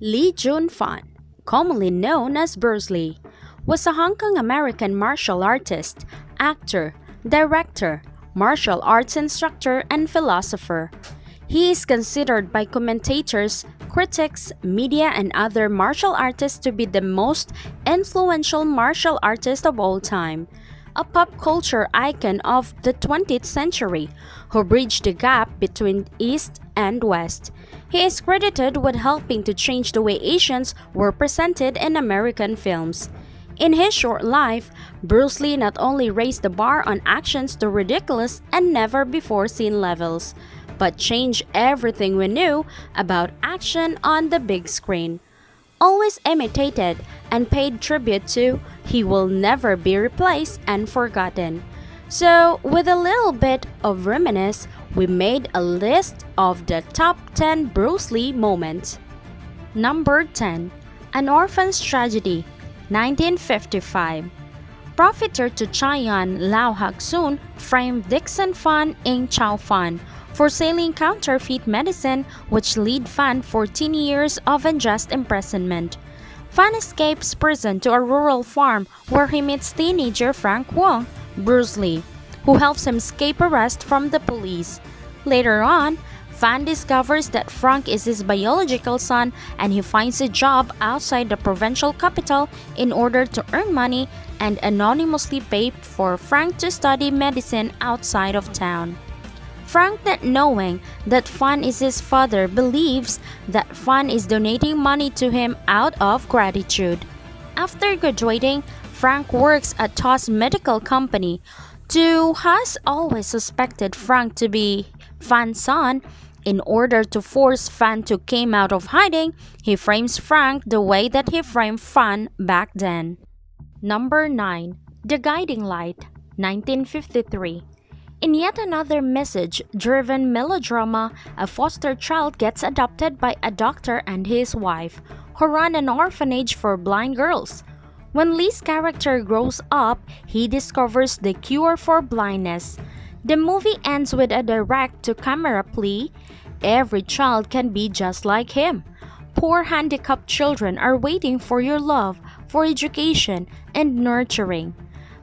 Lee Jun Fan, commonly known as Bruce Lee, was a Hong Kong American martial artist, actor, director, martial arts instructor, and philosopher. He is considered by commentators, critics, media, and other martial artists to be the most influential martial artist of all time a pop culture icon of the 20th century who bridged the gap between East and West. He is credited with helping to change the way Asians were presented in American films. In his short life, Bruce Lee not only raised the bar on actions to ridiculous and never before seen levels, but changed everything we knew about action on the big screen always imitated and paid tribute to, he will never be replaced and forgotten. So, with a little bit of reminisce, we made a list of the top 10 Bruce Lee moments. Number 10 An Orphan's Tragedy, 1955. Profiteer to Chayan Lau Hak Soon framed Dixon Fan Ing Chow Fan for selling counterfeit medicine, which lead Fan 14 years of unjust imprisonment. Fan escapes prison to a rural farm where he meets teenager Frank Wong, Bruce Lee, who helps him escape arrest from the police. Later on, Fan discovers that Frank is his biological son and he finds a job outside the provincial capital in order to earn money and anonymously pay for Frank to study medicine outside of town. Frank, not knowing that Fan is his father, believes that Fan is donating money to him out of gratitude. After graduating, Frank works at Toss Medical Company. Tu has always suspected Frank to be Fan's son. In order to force Fan to come out of hiding, he frames Frank the way that he framed Fan back then. Number 9. The Guiding Light, 1953. In yet another message driven melodrama, a foster child gets adopted by a doctor and his wife, who run an orphanage for blind girls. When Lee's character grows up, he discovers the cure for blindness. The movie ends with a direct to camera plea every child can be just like him. Poor handicapped children are waiting for your love, for education, and nurturing.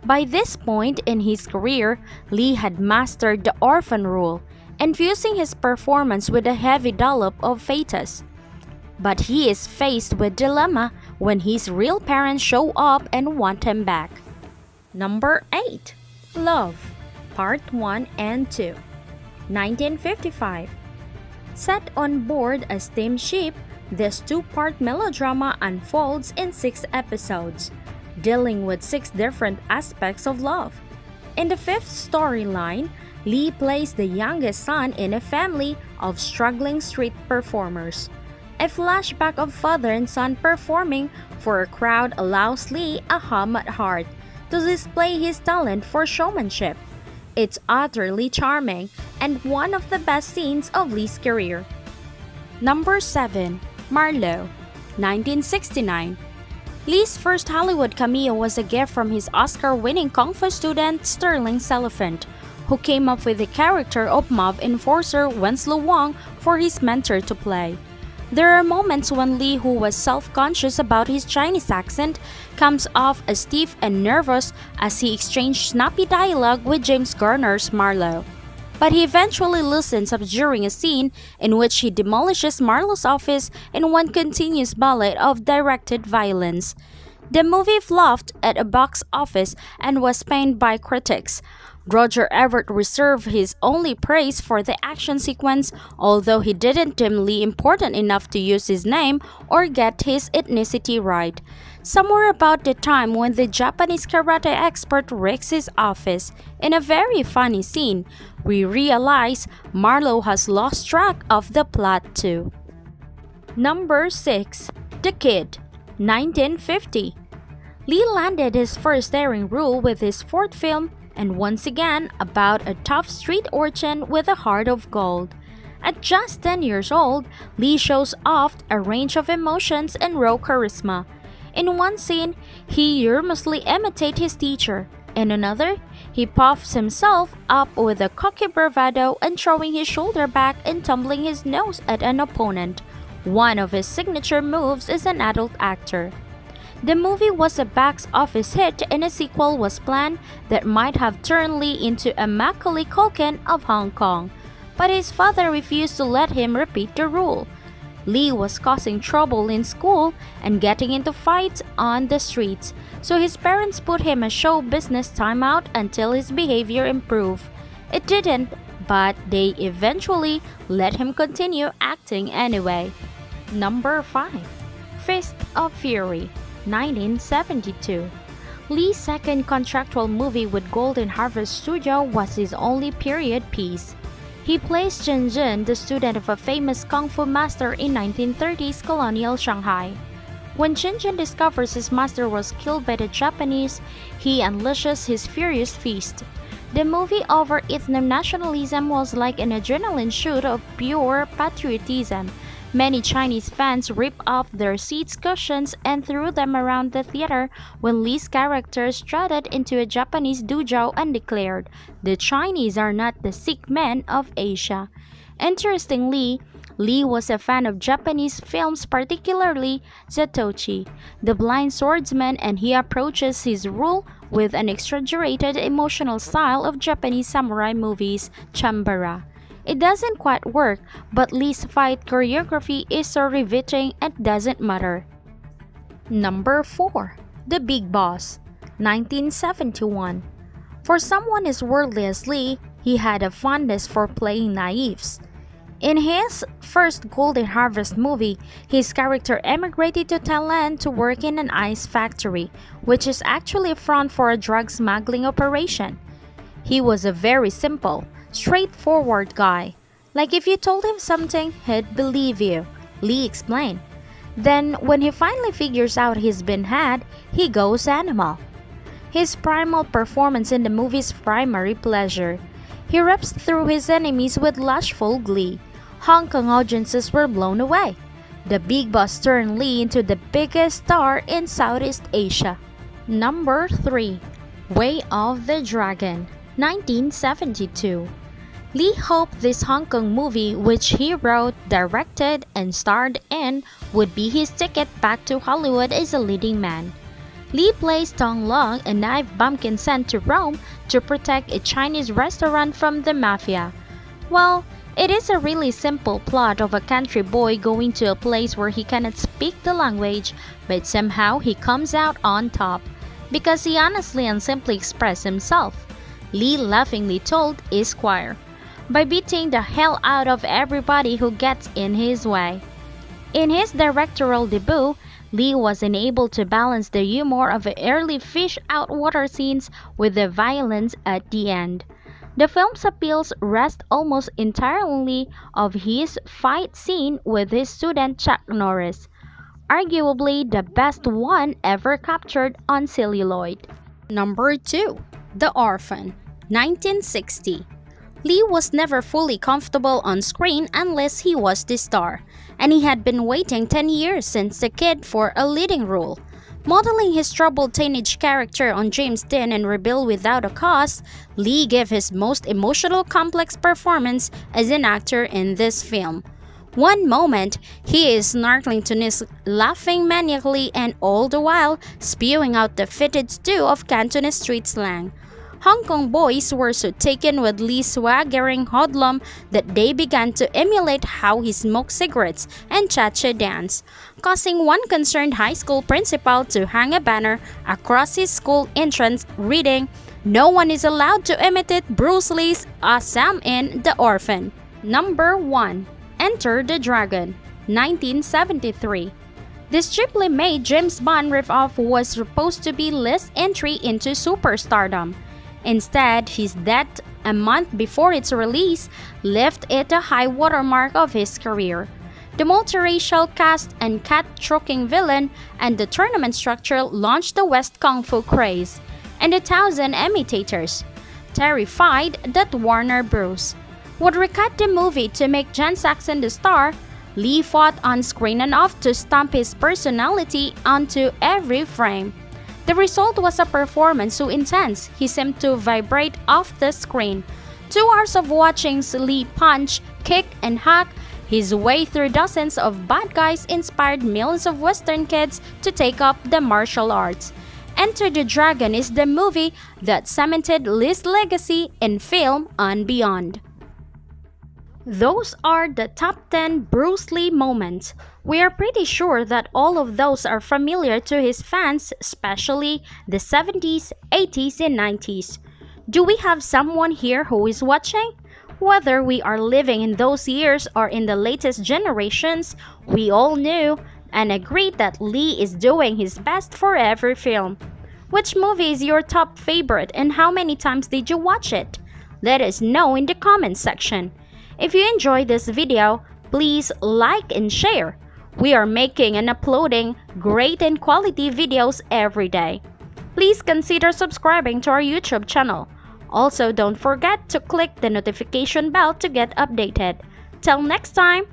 By this point in his career, Lee had mastered the orphan rule, infusing his performance with a heavy dollop of pathos. But he is faced with dilemma when his real parents show up and want him back. Number 8. Love, Part 1 and 2. 1955. Set on board a steamship, this two-part melodrama unfolds in six episodes dealing with six different aspects of love. In the fifth storyline, Lee plays the youngest son in a family of struggling street performers. A flashback of father and son performing for a crowd allows Lee a hum at heart to display his talent for showmanship. It's utterly charming and one of the best scenes of Lee's career. Number 7. Marlowe, 1969 Lee's first Hollywood cameo was a gift from his Oscar-winning kung fu student Stirling Silliphant, who came up with the character of mob enforcer Winslow Wong for his mentor to play. There are moments when Lee, who was self-conscious about his Chinese accent, comes off as stiff and nervous as he exchanged snappy dialogue with James Garner's Marlowe but he eventually loosens up during a scene in which he demolishes Marlowe's office in one continuous ballet of directed violence. The movie flopped at a box office and was panned by critics. Roger Ebert reserved his only praise for the action sequence, although he didn't deem Lee important enough to use his name or get his ethnicity right. Somewhere about the time when the Japanese karate expert wrecks his office, in a very funny scene, we realize Marlowe has lost track of the plot too. Number 6. The Kid, 1950. Lee landed his first starring role with his fourth film, and once again about a tough street urchin with a heart of gold. At just 10 years old, Lee shows off a range of emotions and raw charisma in one scene, he humorously imitates his teacher. In another, he puffs himself up with a cocky bravado and throwing his shoulder back and tumbling his nose at an opponent. One of his signature moves is an adult actor. The movie was a box office hit and a sequel was planned that might have turned Lee into a Macaulay Culkin of Hong Kong, but his father refused to let him repeat the role. Lee was causing trouble in school and getting into fights on the streets, so his parents put him a show business timeout until his behavior improved. It didn't, but they eventually let him continue acting anyway. Number 5 Fist of Fury 1972 Lee's second contractual movie with Golden Harvest Studio was his only period piece. He plays Chen Zhen, the student of a famous kung fu master in 1930s colonial Shanghai. When Chen Zhen discovers his master was killed by the Japanese, he unleashes his furious fist. The movie over ethno-nationalism was like an adrenaline shoot of pure patriotism. Many Chinese fans ripped off their seats cushions and threw them around the theater when Lee's character strutted into a Japanese dojo and declared, The Chinese are not the sick men of Asia. Interestingly, Lee was a fan of Japanese films, particularly Zatoichi, the blind swordsman, and he approaches his role with an exaggerated emotional style of Japanese samurai movies, Chambara. It doesn't quite work, but Lee's fight choreography is so riveting and doesn't matter. Number 4. The Big Boss 1971 For someone as worldly as Lee, he had a fondness for playing naives. In his first Golden Harvest movie, his character emigrated to Thailand to work in an ice factory, which is actually a front for a drug smuggling operation. He was a very simple, straightforward guy. Like if you told him something, he'd believe you, Lee explained. Then, when he finally figures out he's been had, he goes animal. His primal performance in the movie's primary pleasure. He rips through his enemies with lustful glee. Hong Kong audiences were blown away. The big boss turned Lee into the biggest star in Southeast Asia. Number 3 Way of the Dragon 1972 Lee hoped this Hong Kong movie, which he wrote, directed, and starred in, would be his ticket back to Hollywood as a leading man. Lee plays Tang Lung, a knife bumpkin sent to Rome to protect a Chinese restaurant from the mafia. Well, it is a really simple plot of a country boy going to a place where he cannot speak the language, but somehow he comes out on top. Because he honestly and simply expressed himself. Lee laughingly told Esquire by beating the hell out of everybody who gets in his way. In his directorial debut, Lee was unable to balance the humor of early fish out water scenes with the violence at the end. The film's appeals rest almost entirely of his fight scene with his student Chuck Norris, arguably the best one ever captured on celluloid. Number 2. The Orphan, 1960. Lee was never fully comfortable on screen unless he was the star, and he had been waiting 10 years since The Kid for a leading role. Modeling his troubled teenage character on James Dean in Rebel Without a Cause, Lee gave his most emotional complex performance as an actor in this film. One moment, he is snarling to Nis, laughing maniacally, and all the while spewing out the fitted stew of Cantonese street slang. Hong Kong boys were so taken with Lee's swaggering hoodlum that they began to emulate how he smoked cigarettes and cha-cha dance, causing one concerned high school principal to hang a banner across his school entrance reading, No one is allowed to imitate Bruce Lee's Assam in The Orphan. Number 1. Enter the Dragon 1973 this cheaply made James Bond riff-off was supposed to be Lee's entry into superstardom. Instead, his death a month before its release left it a high watermark of his career. The multiracial cast and cat-choking villain and the tournament structure launched the West Kung Fu craze, and a thousand imitators, terrified that Warner Bros. would recut the movie to make John Saxon the star, Lee fought on screen enough to stamp his personality onto every frame. The result was a performance so intense he seemed to vibrate off the screen. Two hours of watching Lee punch, kick, and hack His way through dozens of bad guys inspired millions of Western kids to take up the martial arts. Enter the Dragon is the movie that cemented Lee's legacy in film and beyond. Those are the top 10 Bruce Lee moments. We are pretty sure that all of those are familiar to his fans, especially the 70s, 80s, and 90s. Do we have someone here who is watching? Whether we are living in those years or in the latest generations, we all knew and agreed that Lee is doing his best for every film. Which movie is your top favorite and how many times did you watch it? Let us know in the comments section. If you enjoyed this video, please like and share. We are making and uploading great and quality videos every day. Please consider subscribing to our YouTube channel. Also, don't forget to click the notification bell to get updated. Till next time!